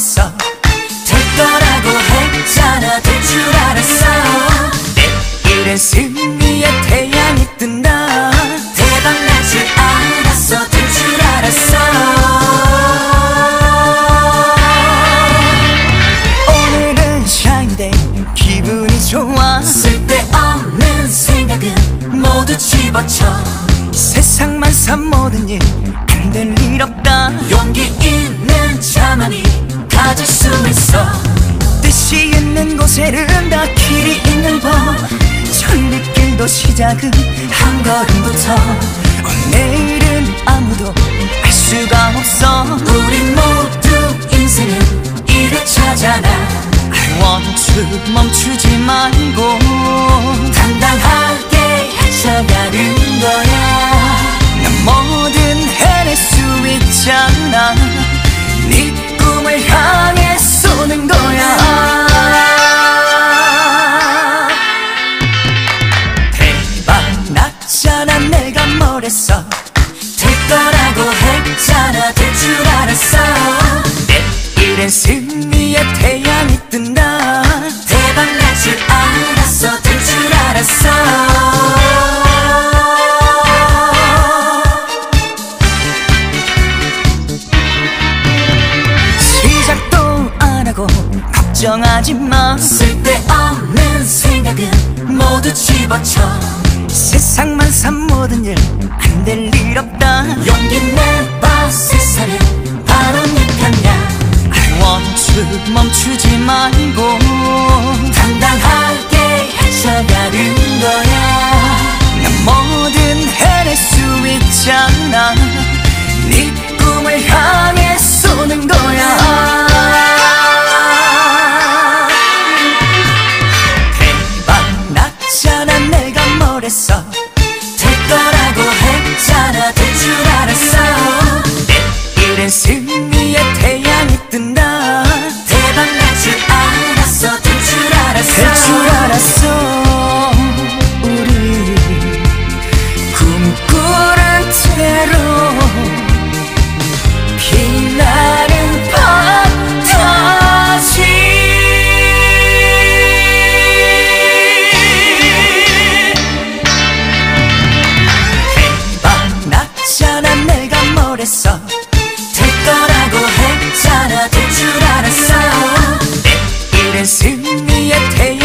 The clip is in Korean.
알았어. 될 거라고 했잖아. 될 줄 알았어. 내일은 승리의 태양이 뜬다. 대박날 줄 알았어. 될 줄 알았어. 오늘은 shine day 기분이 좋아. 쓸데없는 생각은 모두 집어쳐. 세상만사 모든 일 흔들 일 없다. 용기 있는 자만이 가질 수 있어. 뜻이 있는 곳에는 다 길이 있는 법 천리길도 시작은 한 걸음부터. 어, 내일은 아무도 알 수가 없어. 우리 모두 인생은 이렇잖아 I want to 멈추지 말고 했잖아 될줄 알았어. 내일은 승리의 태양이 뜬다. 대박 날 줄 알았어. 될 줄 알았어. 시작도 안 하고 걱정하지 마. 쓸데없는 생각은 모두 집어쳐. 세상만 산 모든 일 안 될 일 없다. 용기 내 to 멈추지 말고 당당하게 헤쳐가는 거야. 난 뭐든 해낼 수 있잖아. 네 꿈을 향해 쏘는 거야 줄 알았어. 우리 꿈꾸는 대로 빛나는 판타지 대박 났잖아 내가 뭘 했어? 될 거라고 했잖아 승리의 태양